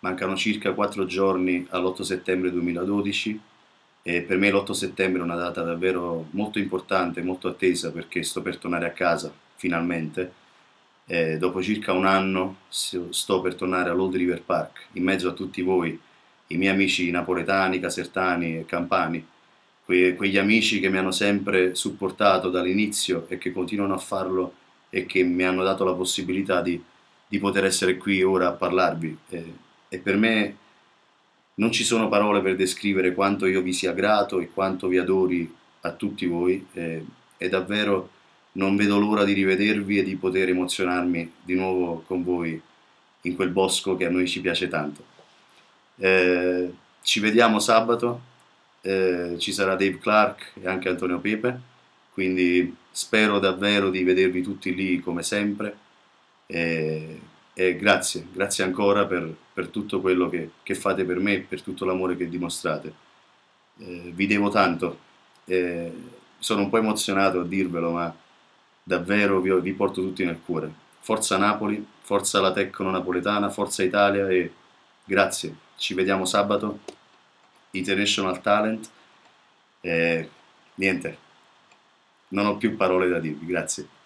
mancano circa quattro giorni all'8 settembre 2012 e per me l'8 settembre è una data davvero molto importante, molto attesa perché sto per tornare a casa finalmente. E dopo circa un anno sto per tornare all'Old River Park in mezzo a tutti voi, i miei amici napoletani, casertani e campani, que- quegli amici che mi hanno sempre supportato dall'inizio e che continuano a farlo e che mi hanno dato la possibilità di, di poter essere qui ora a parlarvi. E, e per me non ci sono parole per descrivere quanto io vi sia grato e quanto vi adori a tutti voi e, e davvero non vedo l'ora di rivedervi e di poter emozionarmi di nuovo con voi in quel bosco che a noi ci piace tanto. Eh, ci vediamo sabato, eh, ci sarà Dave Clark e anche Antonio Pepe, quindi spero davvero di vedervi tutti lì come sempre. Eh, e grazie, grazie ancora per, per tutto quello che, che, fate per me, per tutto l'amore che dimostrate. Eh, vi devo tanto, eh, sono un po' emozionato a dirvelo, ma davvero vi, vi, porto tutti nel cuore. Forza Napoli, forza la Tecno napoletana, forza Italia e grazie. Ci vediamo sabato, International Talent. E niente, non ho più parole da dirvi, grazie.